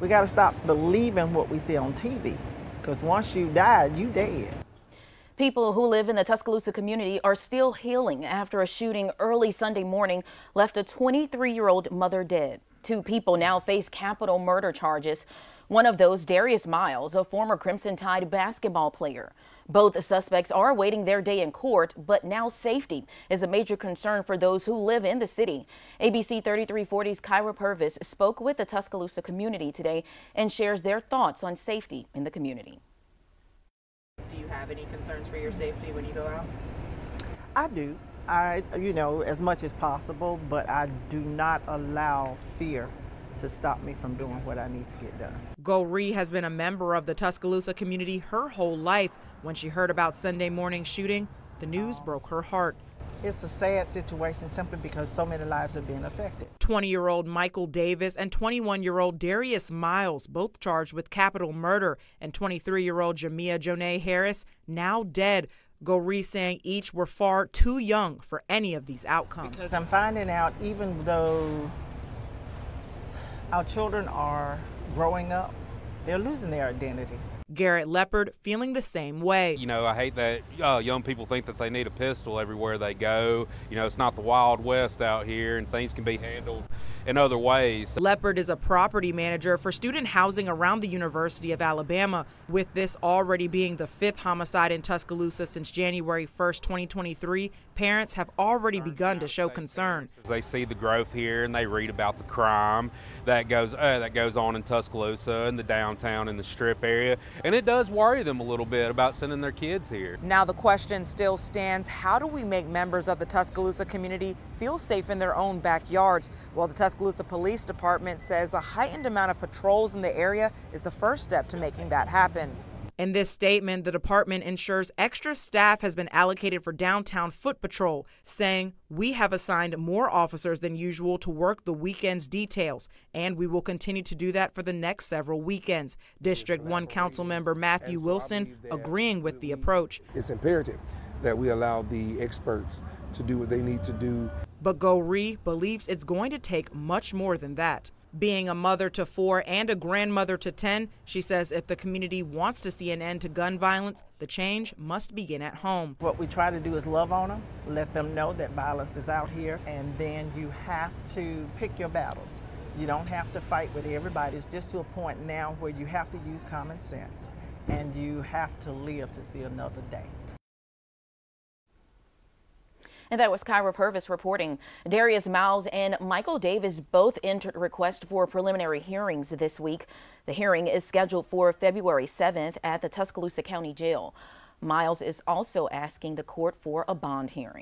We got to stop believing what we see on TV because once you die, you dead. People who live in the Tuscaloosa community are still healing after a shooting early Sunday morning left a 23-year-old mother dead. Two people now face capital murder charges. One of those, Darius Miles, a former Crimson Tide basketball player. Both suspects are awaiting their day in court, but now safety is a major concern for those who live in the city. ABC 3340's Kyra Purvis spoke with the Tuscaloosa community today and shares their thoughts on safety in the community. Do you have any concerns for your safety when you go out? I do. I, you know, as much as possible, but I do not allow fear to stop me from doing what I need to get done. Goree has been a member of the Tuscaloosa community her whole life. When she heard about Sunday morning shooting, the news broke her heart. It's a sad situation simply because so many lives are being affected. 20 year old Michael Davis and 21 year old Darius Miles, both charged with capital murder, and 23 year old Jamea Jonae Harris, now dead. Goree saying each were far too young for any of these outcomes. Because I'm finding out, even though our children are growing up, they're losing their identity. Garrett Leopard feeling the same way. You know, I hate that uh, young people think that they need a pistol everywhere they go. You know, it's not the Wild West out here, and things can be handled in other ways. Leopard is a property manager for student housing around the University of Alabama. With this already being the fifth homicide in Tuscaloosa since January 1st, 2023, parents have already begun to show concern. They see the growth here and they read about the crime that goes uh, that goes on in Tuscaloosa and the downtown and the strip area, and it does worry them a little bit about sending their kids here. Now the question still stands, how do we make members of the Tuscaloosa community feel safe in their own backyards? Well, the Tuscaloosa Police Department says a heightened amount of patrols in the area is the first step to making that happen. In this statement, the department ensures extra staff has been allocated for downtown foot patrol, saying, We have assigned more officers than usual to work the weekend's details, and we will continue to do that for the next several weekends. District 1 Council member Matthew Wilson agreeing with the approach. It's imperative that we allow the experts to do what they need to do. But Goree believes it's going to take much more than that. Being a mother to four and a grandmother to 10, she says if the community wants to see an end to gun violence, the change must begin at home. What we try to do is love on them, let them know that violence is out here, and then you have to pick your battles. You don't have to fight with everybody. It's just to a point now where you have to use common sense and you have to live to see another day. And that was Kyra Purvis reporting. Darius Miles and Michael Davis both entered request for preliminary hearings this week. The hearing is scheduled for February 7th at the Tuscaloosa County Jail. Miles is also asking the court for a bond hearing.